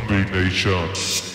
Zombie Nation.